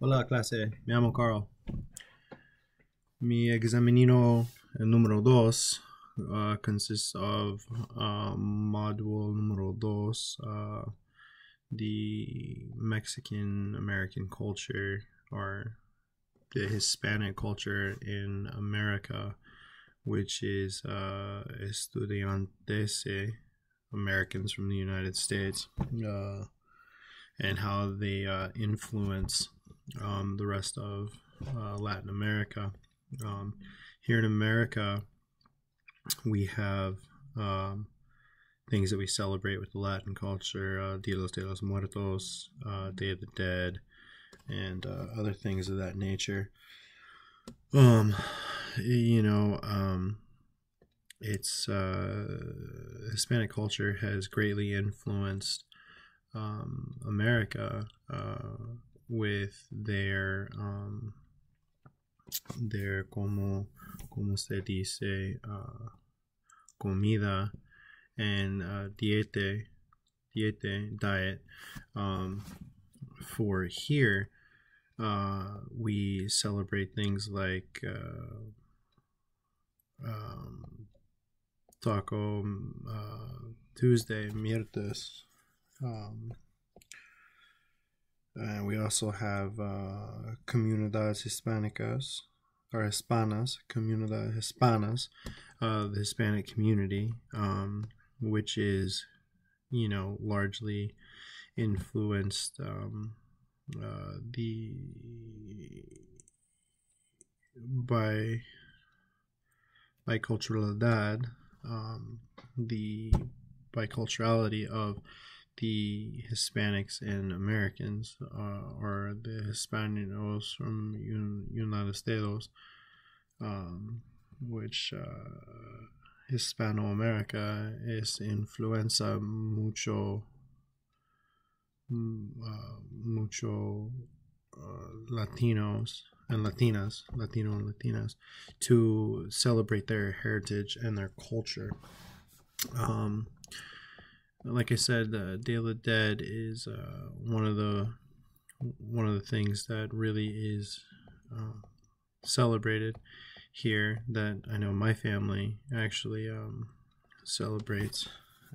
Hola clase, me llamo Carl. Mi examinino número 2 uh, consists of uh, module número 2, uh, the Mexican American culture or the Hispanic culture in America, which is uh, estudiantes, Americans from the United States, uh, and how they uh, influence um, the rest of uh, Latin America. Um, here in America, we have um, things that we celebrate with the Latin culture, uh, Dia de los Muertos, uh, Day of the Dead, and uh, other things of that nature. Um, you know, um, it's uh, Hispanic culture has greatly influenced um, America uh, with their um, their como como se dice uh, comida and uh, diete diete diet um, for here uh, we celebrate things like uh, um, taco uh, Tuesday, Miertes. Um, and we also have uh, Comunidades Hispanicas, or Hispanas, Comunidades Hispanas, uh, the Hispanic community, um, which is, you know, largely influenced um, uh, the by biculturalidad, um, the biculturality of the Hispanics and Americans, uh, or the Hispanos from United States, um, which uh, Hispanoamerica es influenza mucho, mm, uh, mucho uh, Latinos and Latinas, Latino and Latinas, to celebrate their heritage and their culture. Um, like I said, the Day of the Dead is uh, one of the one of the things that really is uh, celebrated here. That I know my family actually um, celebrates,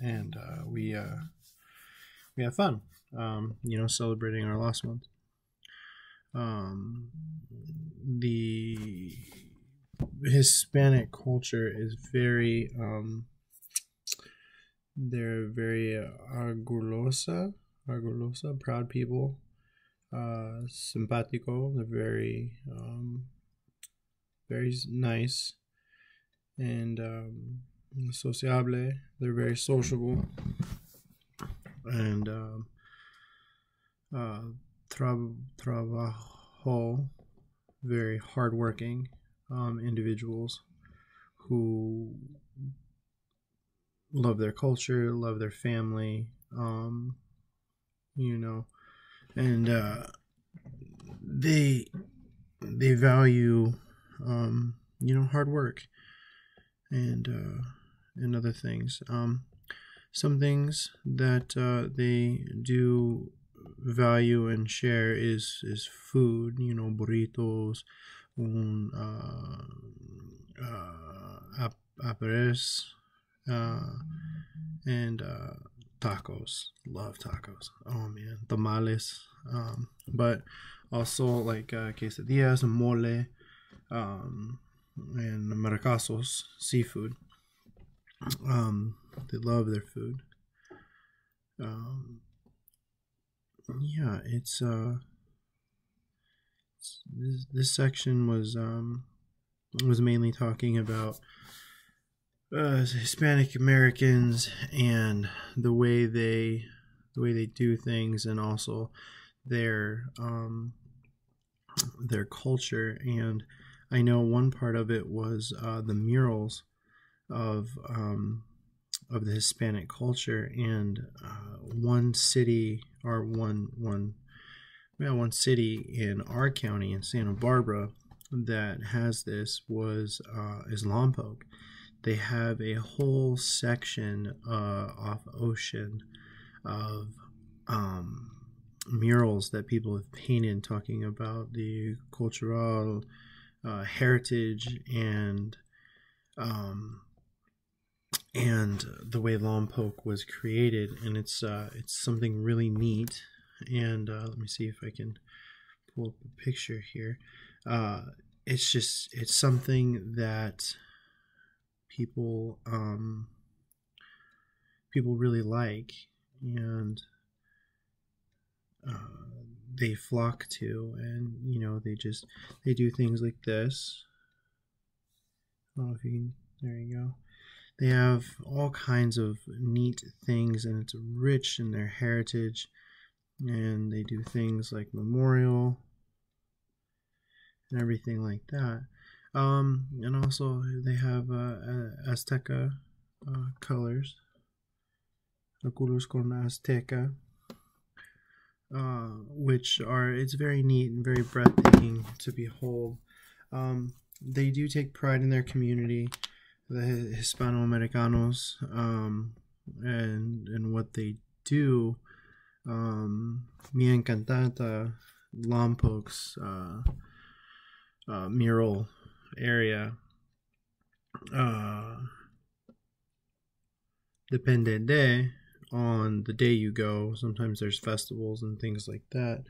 and uh, we uh, we have fun. Um, you know, celebrating our lost ones um, the Hispanic culture is very um, they're very orgullosa, orgullosa, proud people, uh, simpático. They're very um, very nice and um, sociable. They're very sociable and um, uh, tra- trabajo, very hardworking um, individuals who love their culture, love their family, um, you know, and uh, they they value um, you know hard work and uh, and other things. Um, some things that uh, they do value and share is is food you know burritos un uh, uh, apres uh, and uh, tacos. Love tacos. Oh man. Tamales. Um, but also like uh, quesadillas and mole um, and maracazos seafood. Um, they love their food. Um, yeah, it's uh, it's, this this section was um was mainly talking about uh, Hispanic Americans and the way they the way they do things, and also their um their culture. And I know one part of it was uh, the murals of um of the Hispanic culture, and uh, one city or one one well one city in our county in Santa Barbara that has this was uh, is Lompoc. They have a whole section uh, off Ocean of um, murals that people have painted talking about the cultural uh, heritage and um, and the way Lompoc was created, and it's uh, it's something really neat. And uh, let me see if I can pull up a picture here. Uh, it's just it's something that people um, people really like, and uh, they flock to, and you know they just they do things like this. I don't know if you can. There you go. They have all kinds of neat things, and it's rich in their heritage. And they do things like memorial and everything like that. Um, and also they have uh, Azteca uh, colors, colors con Azteca, uh, which are it's very neat and very breathtaking to behold. Um, they do take pride in their community the Hispano-Americanos um, and and what they do. Um, me encantata uh, uh, mural area. Uh, on the day you go. Sometimes there's festivals and things like that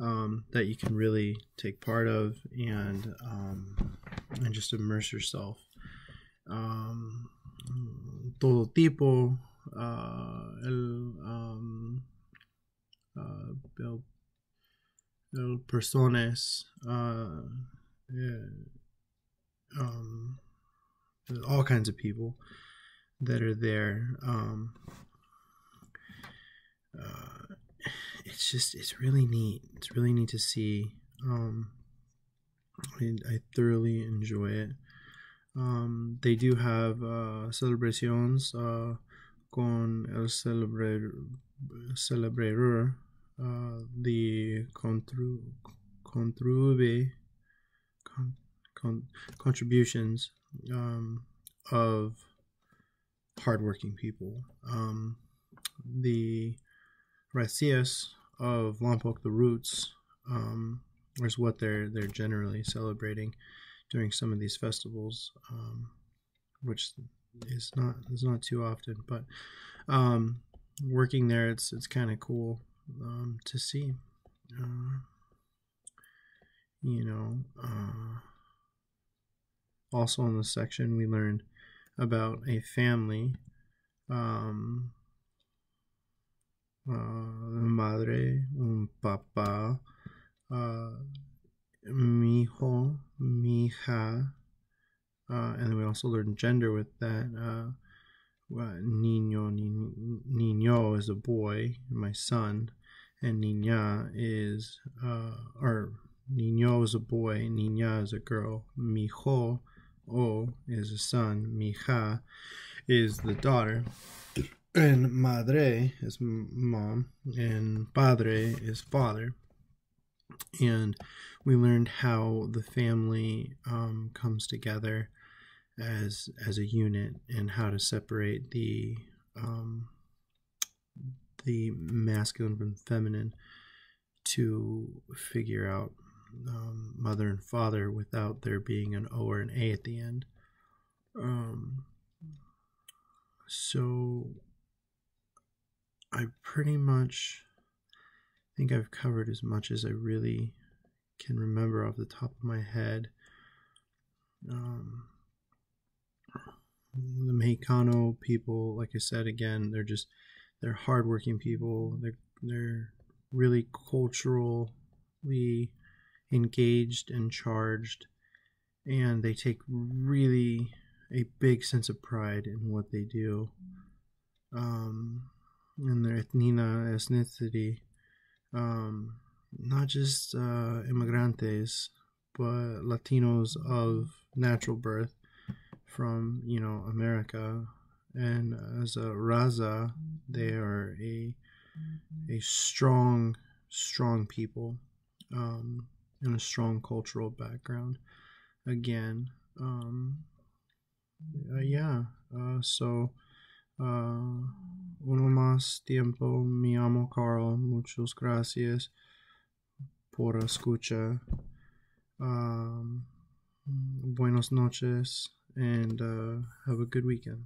um, that you can really take part of and um, and just immerse yourself um, todo tipo, uh, el, um, uh, el, el, personas, uh, yeah, um, all kinds of people that are there. Um, uh, it's just it's really neat. It's really neat to see. Um, I, I thoroughly enjoy it. Um, they do have uh, celebrations uh, con el celebrar, celebrador, uh, the contru, contribute, con, con, contributions um, of hardworking people. Um, the racias of Lompoc, the roots, um, is what they're they're generally celebrating during some of these festivals, um, which is not is not too often. But um, working there, it's it's kind of cool um, to see. Uh, you know, uh, also in this section, we learned about a family. Um, uh, madre, un papá, uh, mi hijo, mi hija, uh, and then we also learned gender with that. Uh, niño, niño is a boy, my son, and niña is, uh, or niño is a boy, niña is a girl. Mi hijo, o is a son, mi hija is the daughter, and madre is mom, and padre is father. And we learned how the family um, comes together as as a unit and how to separate the um, the masculine from feminine to figure out um, mother and father without there being an O or an A at the end. Um, so I pretty much think I've covered as much as I really can remember off the top of my head. Um, the Mexicano people, like I said again, they're just they're hardworking people. They're they're really culturally engaged and charged, and they take really a big sense of pride in what they do. Um, and their ethnina ethnicity. Um, not just uh, immigrantes, but Latinos of natural birth from you know America, and as a raza, they are a a strong, strong people, um, and a strong cultural background. Again, um, uh, yeah. Uh, so uh, uno más tiempo. Me llamo Carl. Muchas gracias por escucha. Um, buenas noches and uh, have a good weekend.